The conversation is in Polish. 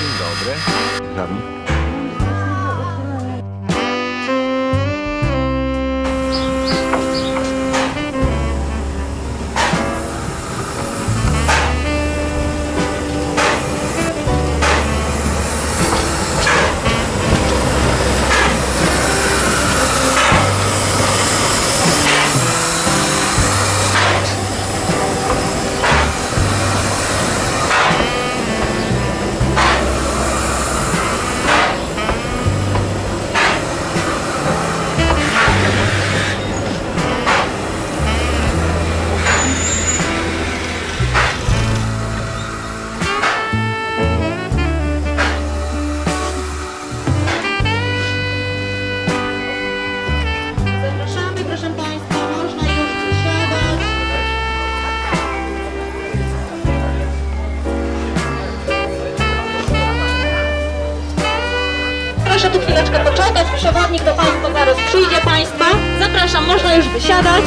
Dzień dobry. Nami. chwileczkę poczekać, przewodnik do Państwa zaraz przyjdzie Państwa. Zapraszam, można już wysiadać.